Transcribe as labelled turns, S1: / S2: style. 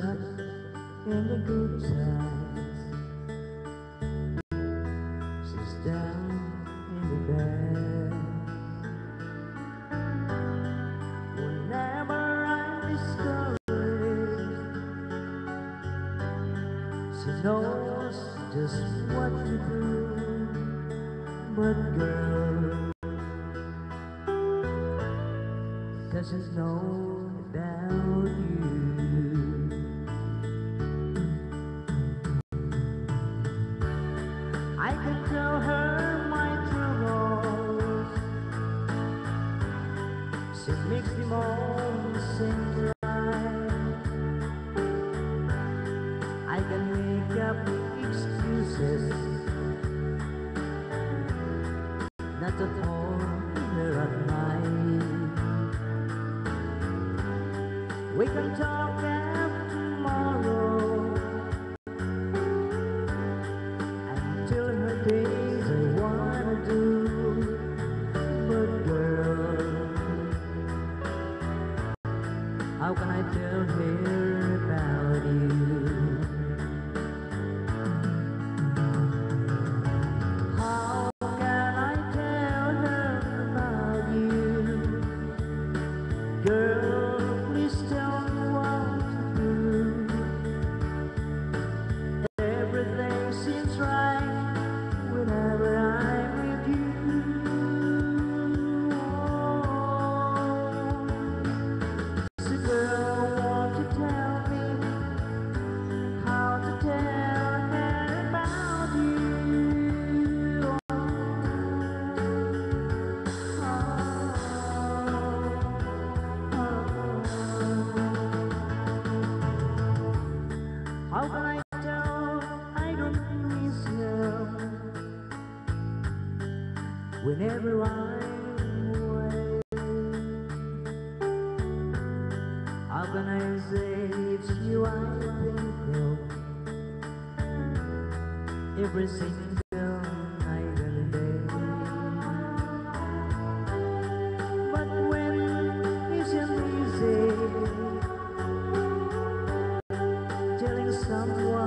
S1: those eyes. She's down in the bed. Whenever I'm discouraged, she knows just what to do. But girl doesn't know about you. She makes them all seem right. I can make up excuses not to call her at night. We can talk how can I tell her about you? whenever I'm away. I can't say Organizations you I think of every single night and day. But when isn't easy telling someone.